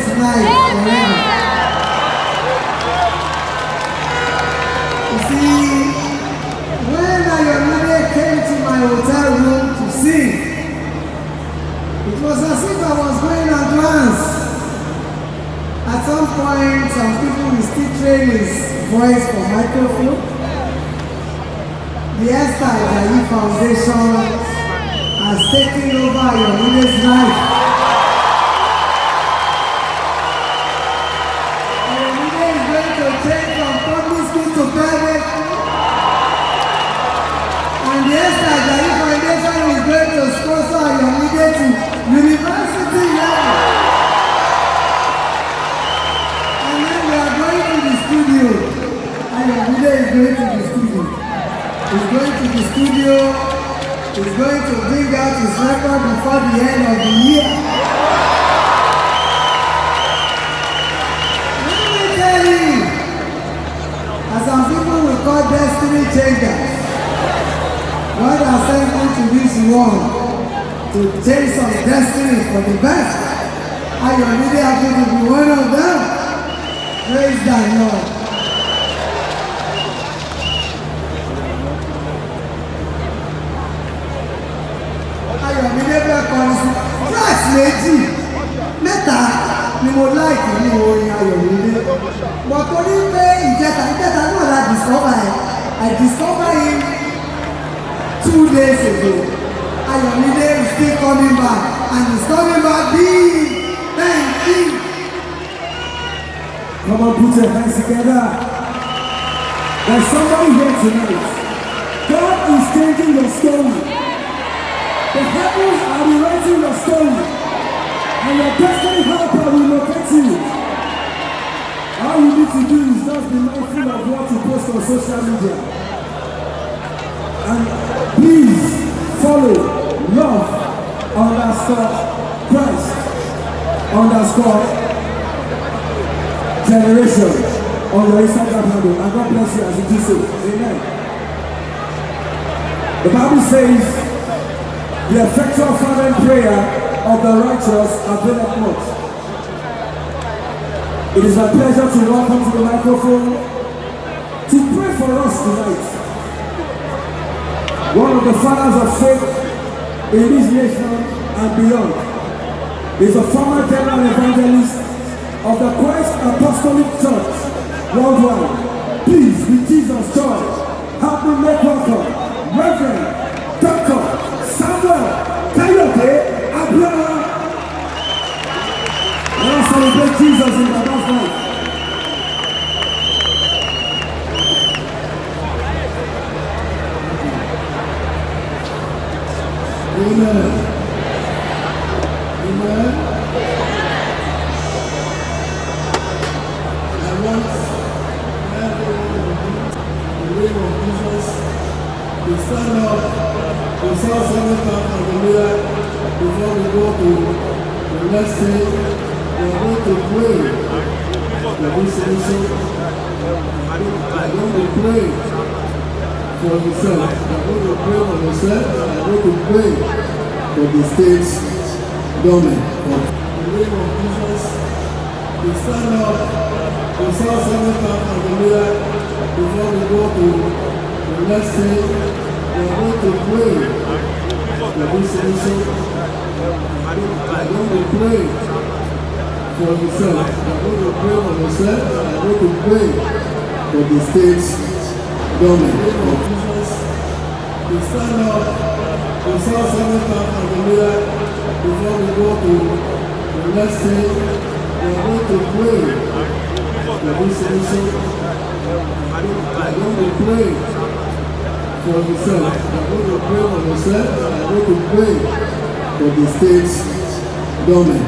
Yomide's life forever. You see, when Ayomide came to my hotel room to sing, it was as if I was going at once. At some point, some people will still train his voice for microphone. The Esther Ajayi Foundation has taken over Yomide's life. Studio. He's going to bring out his record before the end of the year. Let me tell you, as some people will call destiny changers, God has sent me to this world to change some destiny for the best. Ayomide happen to be one of them. Praise the Lord. Pé ìjẹta ìjẹta náà la discover ẹ̀ I discover him two days ago. Ayọ̀mídé is still coming back and he's coming back big. Thank you. Come on, put your hands together. There's somebody here tonight. God is changing your story. The heavens are rewriting your story. And your destiny helper will locate you. All you need to do is just be mindful of what you post on social media. And please follow love underscore Christ underscore generation on your Instagram handle. And God bless you as you do so. Amen. The Bible says, the effectual fervent prayer of the righteous availeth much. It is my pleasure to welcome to the microphone to pray for us tonight. One of the fathers of faith in this nation and beyond is a former general evangelist of the Christ Apostolic Church worldwide. Please, with Jesus' joy, help me make welcome Reverend Dr. Samuel Kayote Abiola. Let us celebrate Jesus in Baba's shout seven times hallelujah before we go to the next thing. We are going to pray for this nation. We are going to pray for yourself. You are going to pray for yourself. You are going to pray for the state's government. In the name of Jesus, we stand up seven times hallelujah before we go to the next thing. We going to this nation. You are going to pray for are going to pray for are going to pray for the state's government. The we stand up to shout seven times hallelujah before we go to the next thing. We going to nation. You are going to pray for. You are going to pray for. You are going to pray for the state's government.